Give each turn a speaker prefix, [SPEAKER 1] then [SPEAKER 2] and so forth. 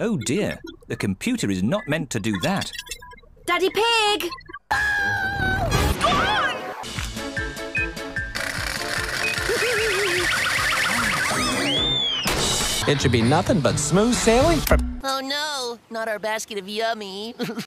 [SPEAKER 1] Oh dear, the computer is not meant to do that.
[SPEAKER 2] Daddy Pig!
[SPEAKER 3] It should be nothing but smooth sailing.
[SPEAKER 4] Oh no, not our basket of yummy.